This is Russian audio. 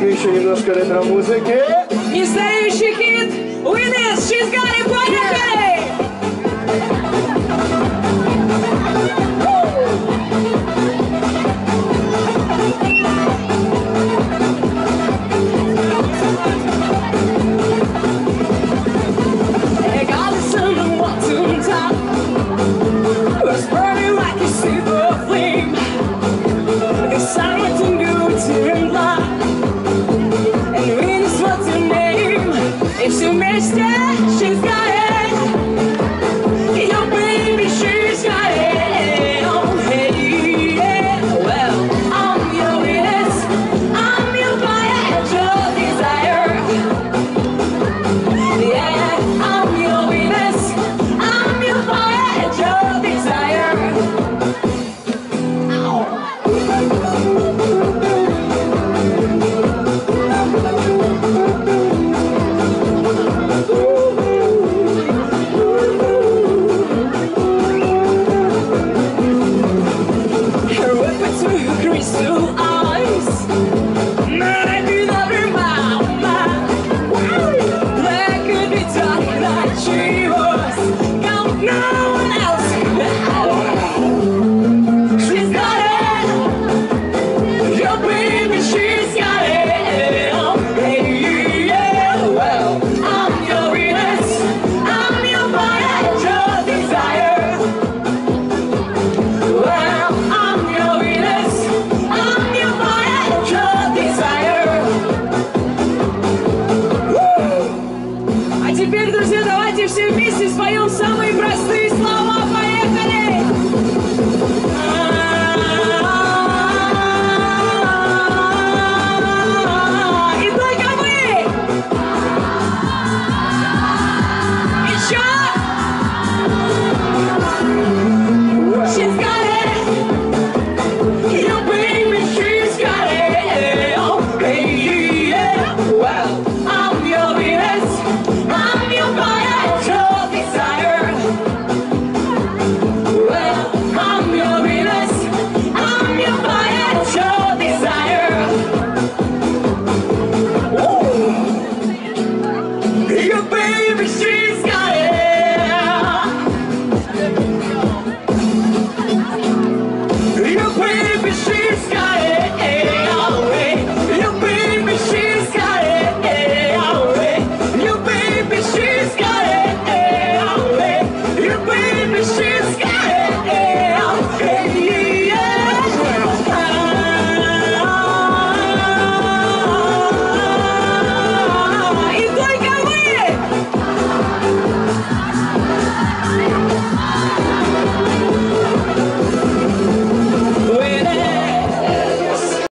Еще немножко ретро-музыки. И следующий хит. Witness, she's got it, поехали! It's Sumester. теперь, друзья, давайте все вместе споем самые простые.